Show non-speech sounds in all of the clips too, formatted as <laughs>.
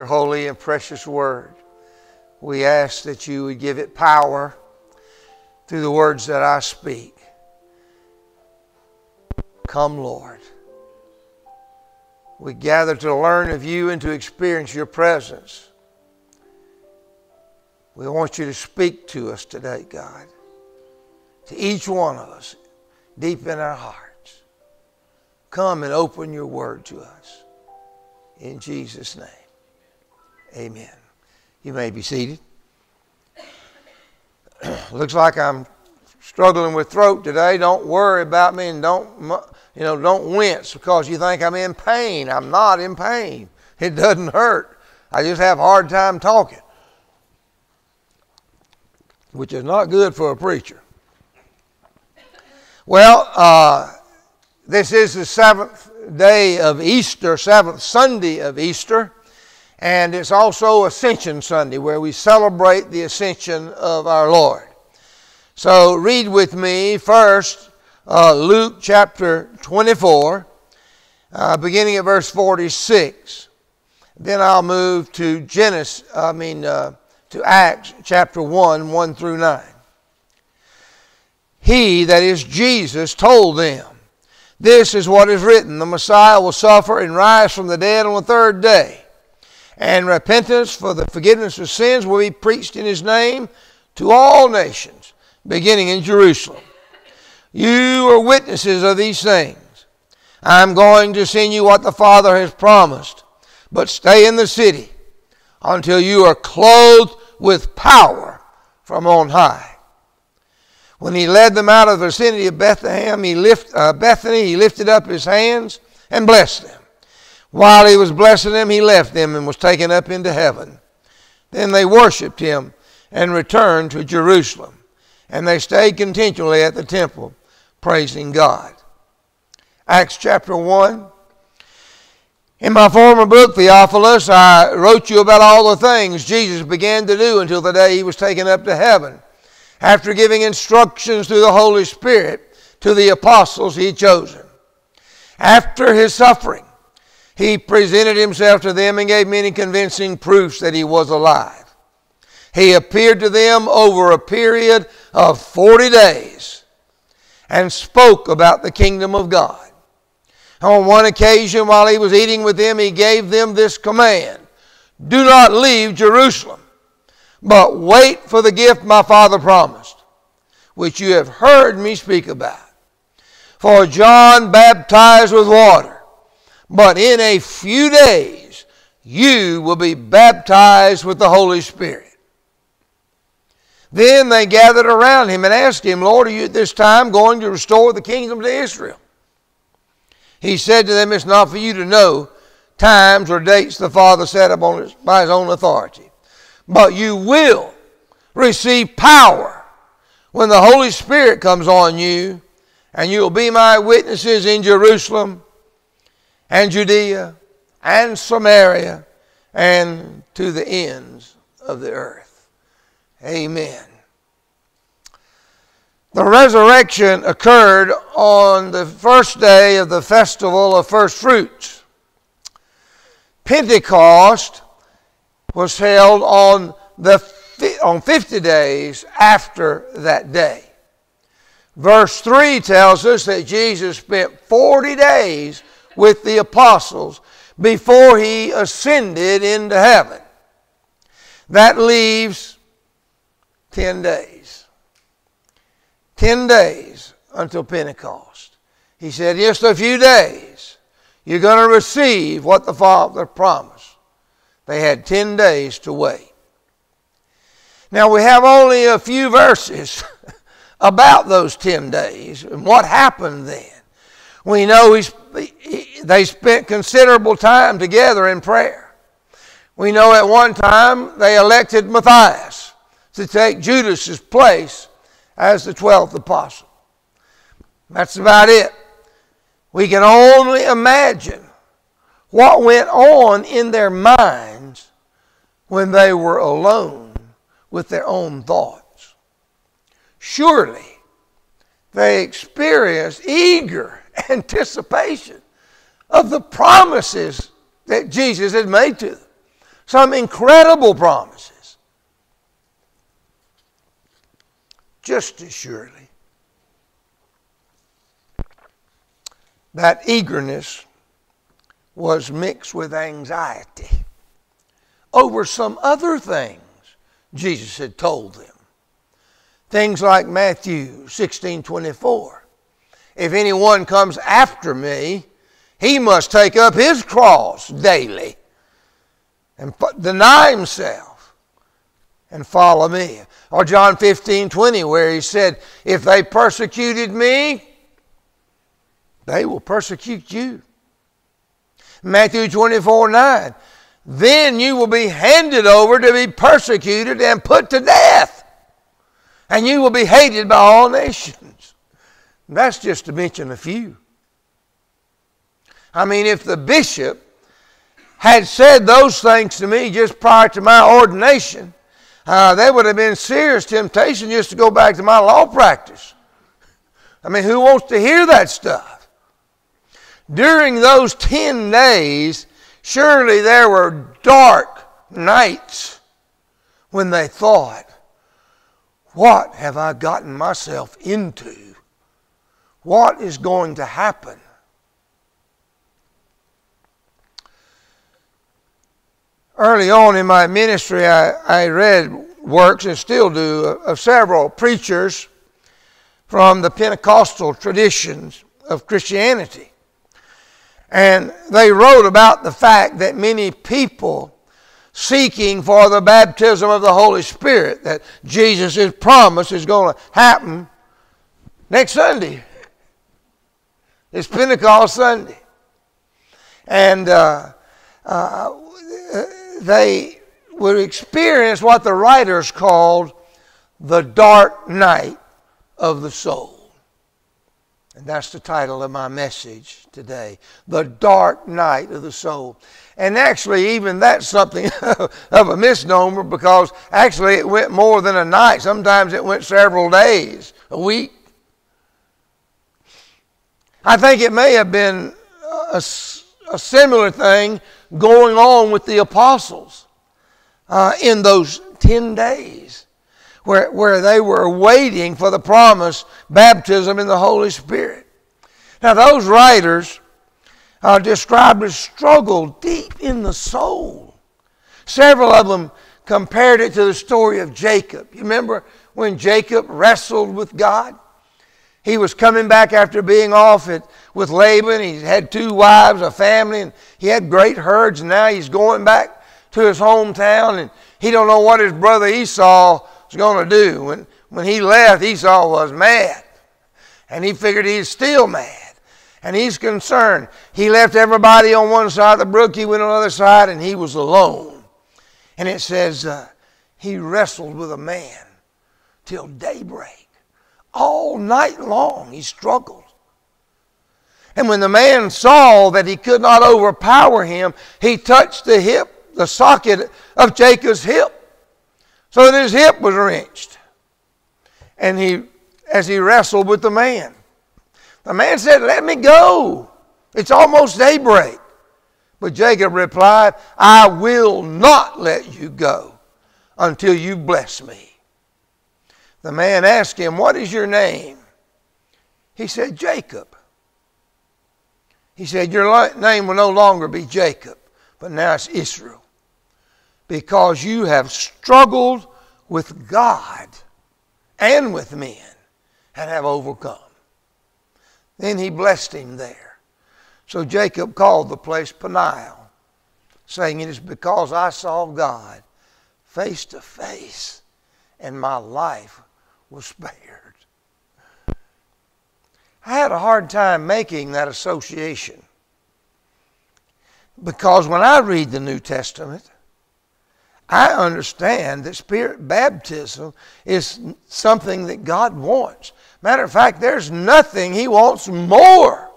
Your holy and precious word. We ask that you would give it power through the words that I speak. Come, Lord. We gather to learn of you and to experience your presence. We want you to speak to us today, God, to each one of us, deep in our hearts. Come and open your word to us. In Jesus' name, amen. You may be seated. <clears throat> Looks like I'm struggling with throat today. Don't worry about me and don't, you know, don't wince because you think I'm in pain. I'm not in pain. It doesn't hurt. I just have a hard time talking which is not good for a preacher. Well, uh, this is the seventh day of Easter, seventh Sunday of Easter, and it's also Ascension Sunday where we celebrate the ascension of our Lord. So read with me first uh, Luke chapter 24, uh, beginning at verse 46. Then I'll move to Genesis, I mean, uh, to Acts chapter 1, 1 through 9. He, that is Jesus, told them, This is what is written the Messiah will suffer and rise from the dead on the third day. And repentance for the forgiveness of sins will be preached in his name to all nations, beginning in Jerusalem. You are witnesses of these things. I'm going to send you what the Father has promised, but stay in the city until you are clothed with power from on high. When he led them out of the vicinity of Bethlehem, he lift, uh, Bethany, he lifted up his hands and blessed them. While he was blessing them, he left them and was taken up into heaven. Then they worshiped him and returned to Jerusalem. And they stayed continually at the temple, praising God. Acts chapter 1, in my former book, Theophilus, I wrote you about all the things Jesus began to do until the day he was taken up to heaven, after giving instructions through the Holy Spirit to the apostles he had chosen. After his suffering, he presented himself to them and gave many convincing proofs that he was alive. He appeared to them over a period of 40 days and spoke about the kingdom of God. On one occasion, while he was eating with them, he gave them this command Do not leave Jerusalem, but wait for the gift my Father promised, which you have heard me speak about. For John baptized with water, but in a few days you will be baptized with the Holy Spirit. Then they gathered around him and asked him, Lord, are you at this time going to restore the kingdom to Israel? He said to them, It's not for you to know times or dates the Father set up on his, by his own authority. But you will receive power when the Holy Spirit comes on you, and you will be my witnesses in Jerusalem and Judea and Samaria and to the ends of the earth. Amen. The resurrection occurred on the first day of the festival of first fruits. Pentecost was held on, the, on 50 days after that day. Verse 3 tells us that Jesus spent 40 days with the apostles before he ascended into heaven. That leaves 10 days. 10 days until Pentecost. He said, just a few days, you're going to receive what the Father promised. They had 10 days to wait. Now, we have only a few verses <laughs> about those 10 days and what happened then. We know he's. they spent considerable time together in prayer. We know at one time they elected Matthias to take Judas's place as the 12th apostle. That's about it. We can only imagine what went on in their minds when they were alone with their own thoughts. Surely they experienced eager <laughs> anticipation of the promises that Jesus had made to them. some incredible promises. Just as surely, that eagerness was mixed with anxiety over some other things Jesus had told them. Things like Matthew 16 24. If anyone comes after me, he must take up his cross daily and deny himself and follow me. Or John 15 20, where he said, If they persecuted me, they will persecute you. Matthew 24 9, then you will be handed over to be persecuted and put to death. And you will be hated by all nations. That's just to mention a few. I mean, if the bishop had said those things to me just prior to my ordination, uh, would have been serious temptation just to go back to my law practice. I mean, who wants to hear that stuff? During those 10 days, Surely there were dark nights when they thought, What have I gotten myself into? What is going to happen? Early on in my ministry, I, I read works and still do of several preachers from the Pentecostal traditions of Christianity. And they wrote about the fact that many people seeking for the baptism of the Holy Spirit that Jesus' promise is going to happen next Sunday. It's Pentecost Sunday. And uh, uh, they would experience what the writers called the dark night of the soul. And that's the title of my message today The Dark Night of the Soul. And actually, even that's something <laughs> of a misnomer because actually it went more than a night. Sometimes it went several days, a week. I think it may have been a, a similar thing going on with the apostles uh, in those 10 days where, where they were waiting for the promised baptism in the Holy Spirit. Now, those writers are described as struggle deep in the soul. Several of them compared it to the story of Jacob. You remember when Jacob wrestled with God? He was coming back after being off at, with Laban. He had two wives, a family, and he had great herds. And now he's going back to his hometown, and he don't know what his brother Esau is going to do. When, when he left, Esau was mad. And he figured he's still mad. And he's concerned. He left everybody on one side of the brook, he went on the other side, and he was alone. And it says, uh, he wrestled with a man till daybreak. All night long he struggled. And when the man saw that he could not overpower him, he touched the hip, the socket of Jacob's hip so that his hip was wrenched. And he, as he wrestled with the man, the man said, Let me go. It's almost daybreak. But Jacob replied, I will not let you go until you bless me. The man asked him, What is your name? He said, Jacob. He said, Your name will no longer be Jacob, but now it's Israel because you have struggled with God and with men and have overcome. Then he blessed him there. So Jacob called the place Peniel, saying, It is because I saw God face to face and my life was spared. I had a hard time making that association because when I read the New Testament, I understand that spirit baptism is something that God wants. Matter of fact, there's nothing He wants more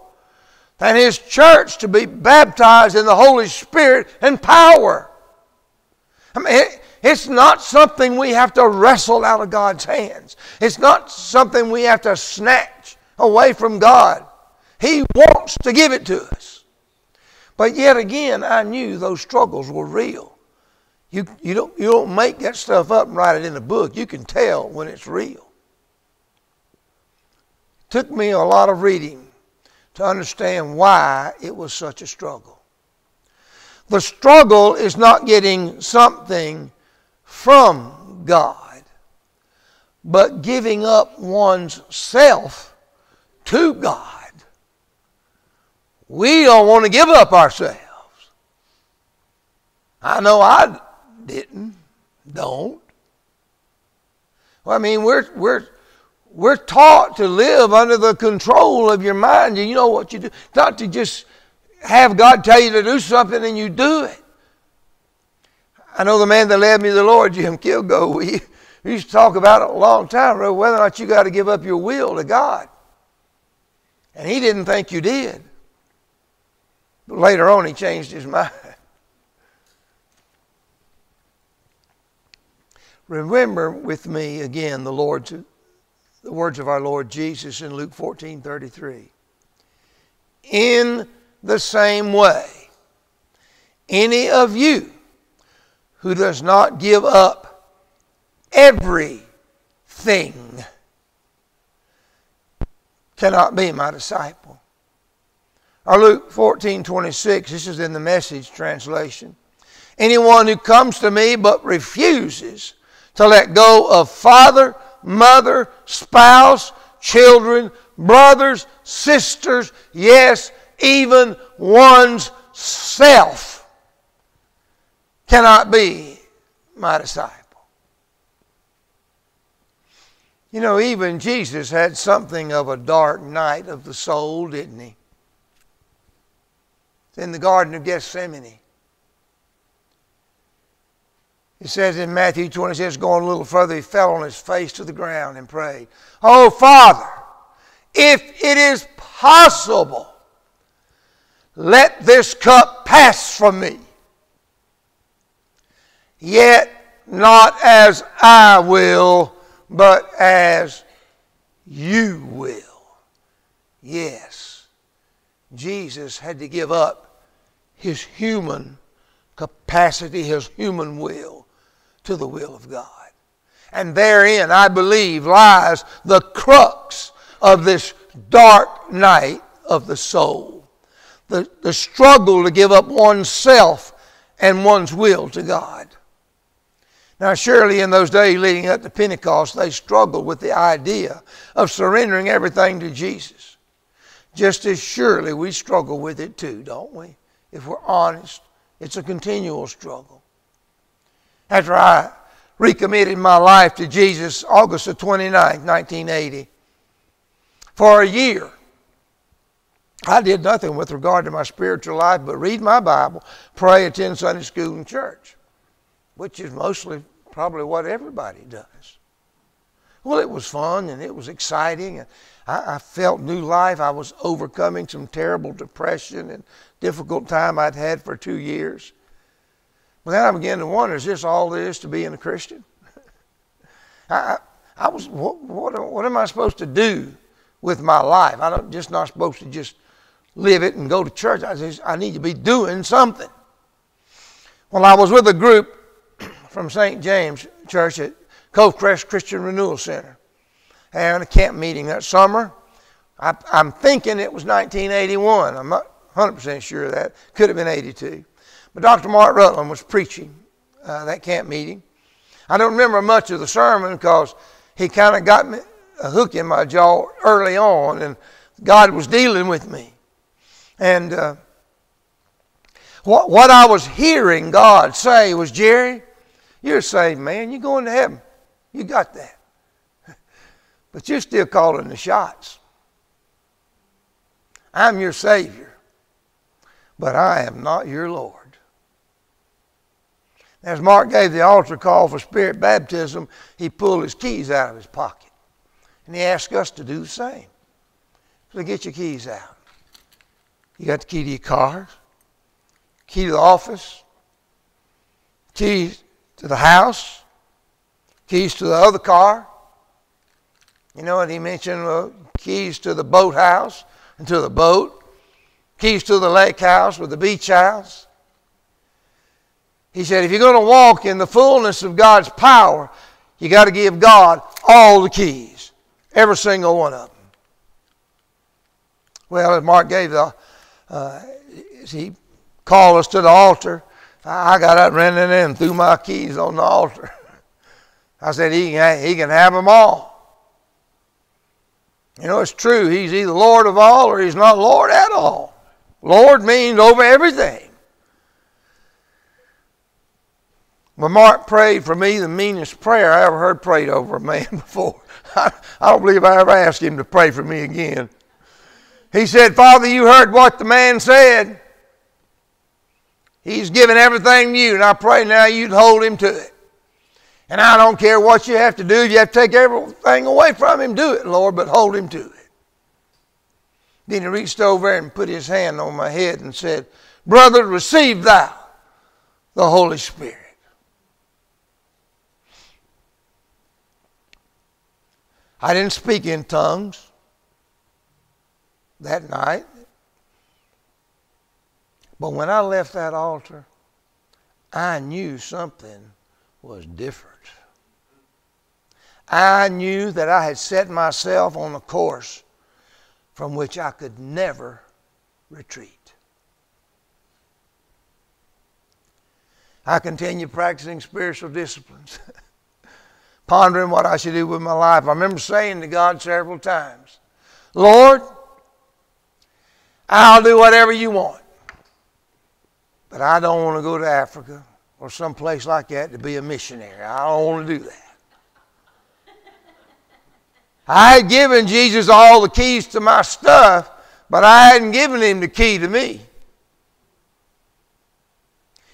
than His church to be baptized in the Holy Spirit and power. I mean, it's not something we have to wrestle out of God's hands. It's not something we have to snatch away from God. He wants to give it to us. But yet again, I knew those struggles were real. You, you, don't, you don't make that stuff up and write it in a book. You can tell when it's real. Took me a lot of reading to understand why it was such a struggle. The struggle is not getting something from God, but giving up one's self to God. We don't want to give up ourselves. I know I didn't, don't. Well, I mean, we're, we're, we're taught to live under the control of your mind. You know what you do. Not to just have God tell you to do something and you do it. I know the man that led me to the Lord, Jim Kilgo, we, we used to talk about it a long time whether or not you got to give up your will to God. And he didn't think you did. But later on, he changed his <laughs> mind. Remember with me again the Lord's the words of our Lord Jesus in Luke 14 33. In the same way, any of you who does not give up everything cannot be my disciple. Or Luke 14 26, this is in the message translation. Anyone who comes to me but refuses to let go of father, mother, spouse, children, brothers, sisters, yes, even one's self cannot be my disciple. You know, even Jesus had something of a dark night of the soul, didn't he? In the Garden of Gethsemane. It says in Matthew 26, going a little further, he fell on his face to the ground and prayed, Oh, Father, if it is possible, let this cup pass from me. Yet not as I will, but as you will. Yes, Jesus had to give up his human capacity, his human will to the will of God. And therein, I believe, lies the crux of this dark night of the soul. The, the struggle to give up oneself and one's will to God. Now, surely in those days leading up to Pentecost, they struggled with the idea of surrendering everything to Jesus. Just as surely we struggle with it too, don't we? If we're honest, it's a continual struggle after I recommitted my life to Jesus August the 29th, 1980. For a year, I did nothing with regard to my spiritual life but read my Bible, pray, attend Sunday school and church, which is mostly probably what everybody does. Well, it was fun and it was exciting. And I, I felt new life. I was overcoming some terrible depression and difficult time I'd had for two years. But then I began to wonder, is this all there is to being a Christian? <laughs> I, I was, what, what, what, am I supposed to do with my life? I'm just not supposed to just live it and go to church. I, just, I need to be doing something. Well, I was with a group from St. James Church at Cove Crest Christian Renewal Center. And a camp meeting that summer. I, I'm thinking it was 1981. I'm not 100% sure of that. Could have been 82. But Dr. Mark Rutland was preaching uh, that camp meeting. I don't remember much of the sermon because he kind of got me a hook in my jaw early on, and God was dealing with me. And uh, what, what I was hearing God say was, Jerry, you're a saved, man. You're going to heaven. You got that. <laughs> But you're still calling the shots. I'm your Savior, but I am not your Lord. As Mark gave the altar call for spirit baptism, he pulled his keys out of his pocket. And he asked us to do the same. So get your keys out. You got the key to your car, key to the office, keys to the house, keys to the other car. You know what he mentioned? Uh, keys to the boathouse and to the boat, keys to the lake house or the beach house. He said, if you're going to walk in the fullness of God's power, you got to give God all the keys, every single one of them. Well, as Mark gave the, uh, he called us to the altar. I got up, ran in there, and threw my keys on the altar. I said, he can, he can have them all. You know, it's true. He's either Lord of all or he's not Lord at all. Lord means over everything. But Mark prayed for me the meanest prayer I ever heard prayed over a man <laughs> before. I, I don't believe I ever asked him to pray for me again. He said, Father, you heard what the man said. He's given everything to you, and I pray now you'd hold him to it. And I don't care what you have to do. If you have to take everything away from him, do it, Lord, but hold him to it. Then he reached over and put his hand on my head and said, Brother, receive thou the Holy Spirit. I didn't speak in tongues that night. But when I left that altar, I knew something was different. I knew that I had set myself on a course from which I could never retreat. I continued practicing spiritual disciplines, <laughs> pondering what I should do with my life. I remember saying to God several times, Lord, I'll do whatever you want, but I don't want to go to Africa or some place like that to be a missionary. I don't want to do that. I had given Jesus all the keys to my stuff, but I hadn't given him the key to me.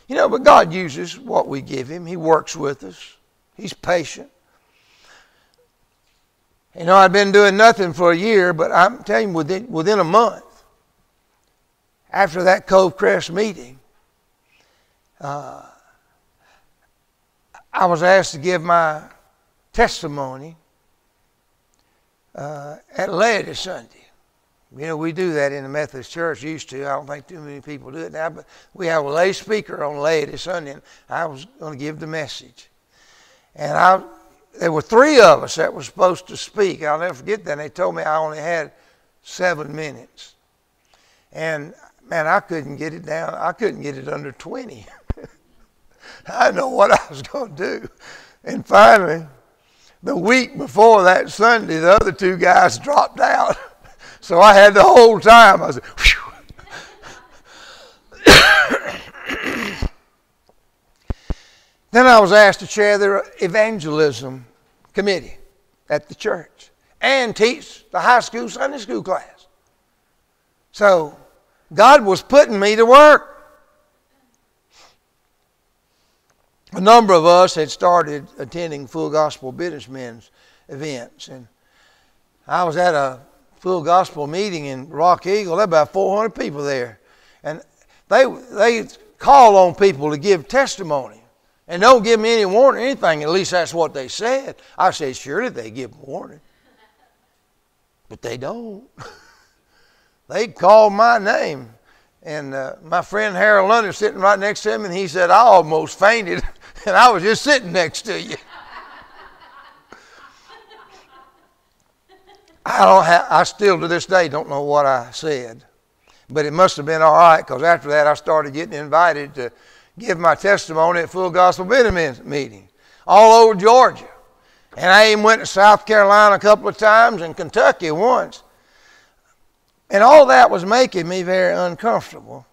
You know, but God uses what we give him. He works with us. He's patient. You know, I've been doing nothing for a year, but I'm telling you, within, within a month, after that Cove Crest meeting, uh, I was asked to give my testimony uh, at Laity Sunday. You know, we do that in the Methodist Church, used to. I don't think too many people do it now, but we have a lay speaker on Laity Sunday, and I was going to give the message. And I, there were three of us that were supposed to speak. I'll never forget that. And they told me I only had seven minutes. And man, I couldn't get it down. I couldn't get it under 20. <laughs> I know what I was going to do. And finally, the week before that Sunday, the other two guys dropped out. <laughs> So I had the whole time. I said, <coughs> then I was asked to chair the evangelism committee at the church and teach the high school Sunday school class. So God was putting me to work. A number of us had started attending full gospel businessmen's events. And I was at a full gospel meeting in Rock Eagle. There were about 400 people there. And they, they call on people to give testimony. And don't give me any warning or anything. At least that's what they said. I said, surely they give warning. But they don't. <laughs> they call my name. And uh, my friend Harold London sitting right next to him, and he said, I almost fainted. <laughs> and I was just sitting next to you. I don't have, I still to this day don't know what I said, but it must have been all right because after that I started getting invited to give my testimony at Full Gospel Businessmen meeting all over Georgia. And I even went to South Carolina a couple of times and Kentucky once. And all that was making me very uncomfortable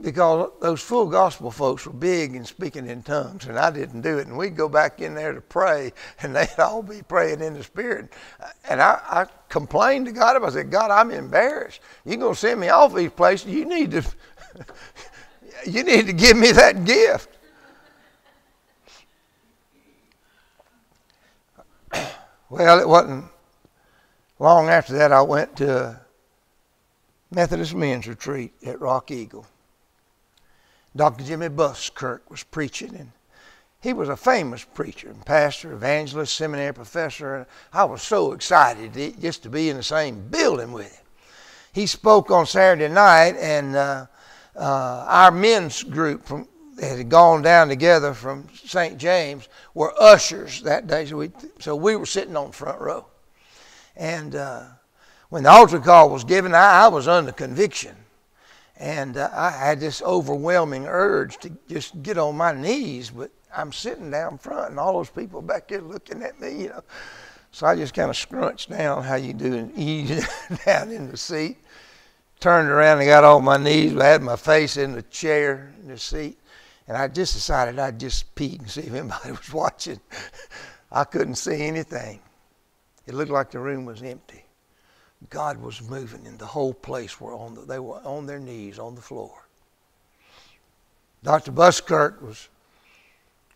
because those full gospel folks were big in speaking in tongues, and I didn't do it. And we'd go back in there to pray, <laughs> and they'd all be praying in the Spirit. And I, I complained to God. I said, God, I'm embarrassed. You're going to send me off these places. You need to, <laughs> you need to give me that gift. <coughs> Well, it wasn't long after that I went to a Methodist men's retreat at Rock Eagle. Dr. Jimmy Buskirk was preaching, and he was a famous preacher and pastor, evangelist, seminary professor. And I was so excited just to be in the same building with him. He spoke on Saturday night, and uh, uh, our men's group from that had gone down together from St. James were ushers that day. So we, so we were sitting on the front row. And uh, when the altar call was given, I, I was under conviction. And uh, I had this overwhelming urge to just get on my knees, but I'm sitting down front, and all those people back there looking at me, you know. So I just kind of scrunched down, how you do, and eased down in the seat. Turned around and got on my knees. I had my face in the chair, in the seat. And I just decided I'd just peek and see if anybody <laughs> was watching. I couldn't see anything. It looked like the room was empty. God was moving, and the whole place were on the, they were on their knees on the floor. Dr. Buskirk was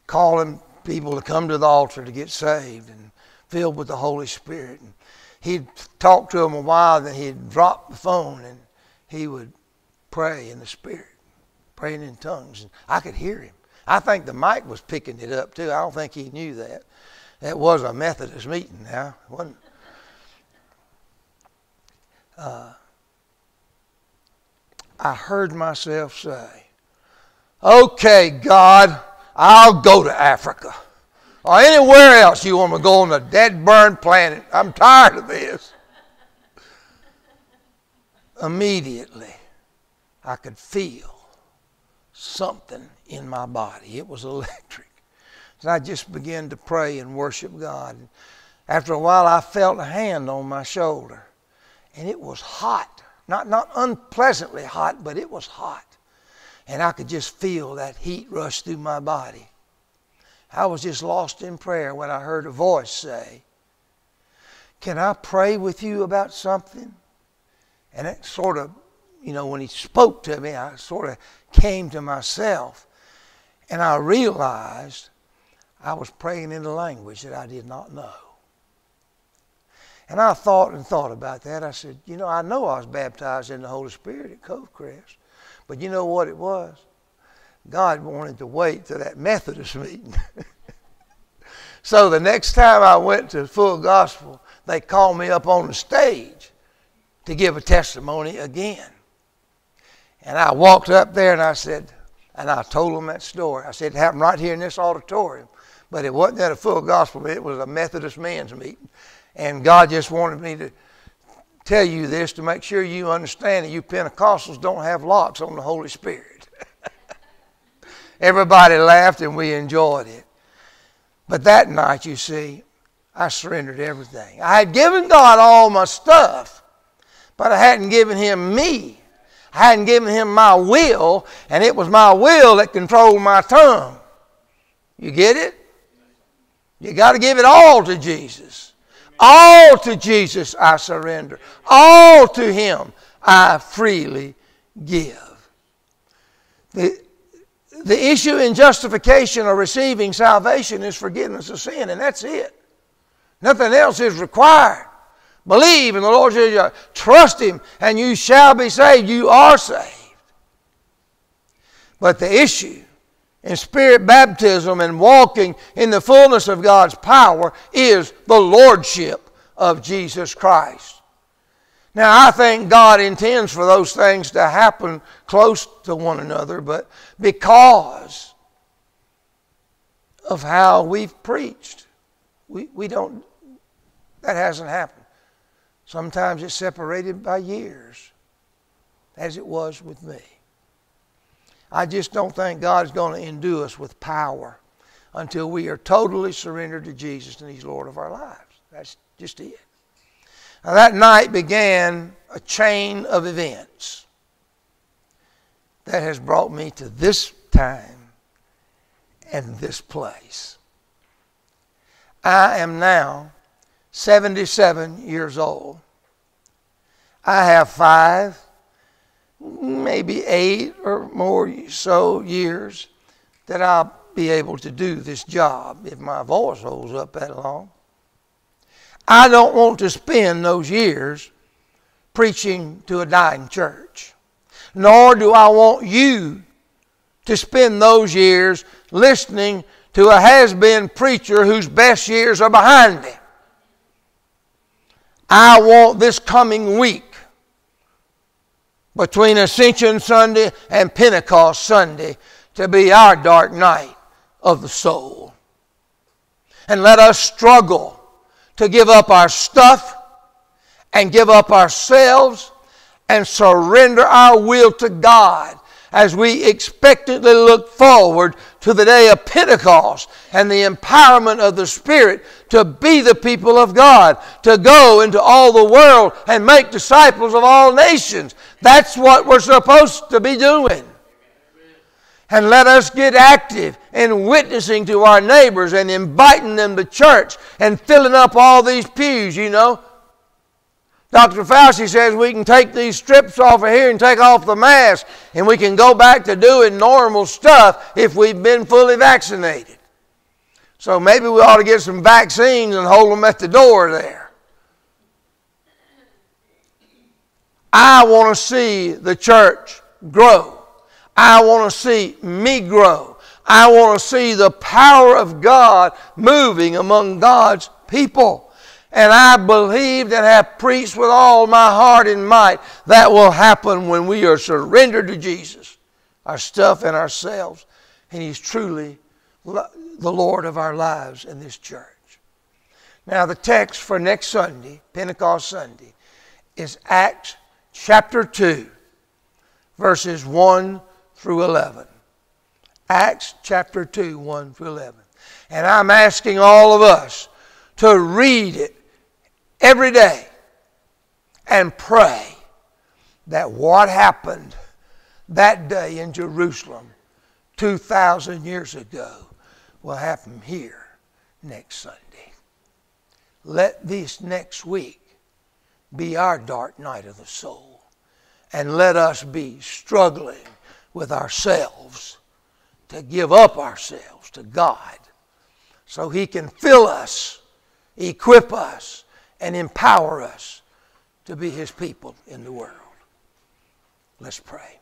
calling people to come to the altar to get saved and filled with the Holy Spirit. And he'd talk to them a while, then he'd drop the phone and he would pray in the Spirit, praying in tongues. And I could hear him. I think the mic was picking it up too. I don't think he knew that. That was a Methodist meeting now, wasn't uh, I heard myself say, Okay, God, I'll go to Africa or anywhere else you want me to go on the dead burned planet. I'm tired of this. Immediately, I could feel something in my body. It was <laughs> electric. And I just began to pray and worship God. After a while, I felt a hand on my shoulder, and it was hot. Not, not unpleasantly hot, but it was hot. And I could just feel that heat rush through my body. I was just lost in prayer when I heard a voice say, Can I pray with you about something? And it sort of, you know, when he spoke to me, I sort of came to myself and I realized I was praying in a language that I did not know. And I thought and thought about that. I said, you know, I know I was baptized in the Holy Spirit at Covecrest, but you know what it was? God wanted to wait to that Methodist <laughs> meeting. so the next time I went to full gospel, they called me up on the stage to give a testimony again. And I walked up there and I said, and I told them that story. I said, it happened right here in this auditorium. But it wasn't at a full gospel meeting, it was a Methodist men's meeting. And God just wanted me to tell you this to make sure you understand that you Pentecostals don't have locks on the Holy Spirit. <laughs> Everybody laughed and we enjoyed it. But that night, you see, I surrendered everything. I had given God all my stuff, but I hadn't given Him me. I hadn't given Him my will, and it was my will that controlled my tongue. You get it? You got to give it all to Jesus. All to Jesus I surrender. All to Him I freely give. The, the issue in justification or receiving salvation is forgiveness of sin, and that's it. Nothing else is required. Believe in the Lord Jesus, trust Him, and you shall be saved. You are saved. But the issue in spirit baptism and walking in the fullness of God's power is the Lordship of Jesus Christ. Now, I think God intends for those things to happen close to one another, but because of how we've preached, we, we don't, that hasn't happened. Sometimes it's separated by years, as it was with me. I just don't think God is going to endue us with power until we are totally surrendered to Jesus and He's Lord of our lives. That's just it. Now, that night began a chain of events that has brought me to this time and this place. I am now 77 years old. I have five, maybe eight or more so years that I'll be able to do this job if my voice holds up that long. I don't want to spend those years preaching to a dying church. Nor do I want you to spend those years listening to a has been preacher whose best years are behind him. I want this coming week between Ascension Sunday and Pentecost Sunday to be our dark night of the soul. And let us struggle to give up our stuff and give up ourselves and surrender our will to God as we expectantly look forward to the day of Pentecost and the empowerment of the Spirit to be the people of God, to go into all the world and make disciples of all nations. That's what we're supposed to be doing. And let us get active in witnessing to our neighbors and inviting them to church and filling up all these pews, you know. Dr. Fauci says we can take these strips off of here and take off the mask, and we can go back to doing normal stuff if we've been fully vaccinated. So maybe we ought to get some vaccines and hold them at the door there. I want to see the church grow. I want to see me grow. I want to see the power of God moving among God's people. And I believe and have preached with all my heart and might that will happen when we are surrendered to Jesus, our stuff and ourselves. And He's truly the Lord of our lives in this church. Now, the text for next Sunday, Pentecost Sunday, is Acts chapter 2, verses 1 through 11. Acts chapter 2, 1 through 11. And I'm asking all of us to read it every day and pray that what happened that day in Jerusalem 2,000 years ago will happen here next Sunday. Let this next week be our dark night of the soul. And let us be struggling with ourselves to give up ourselves to God so He can fill us, equip us, and empower us to be His people in the world. Let's pray.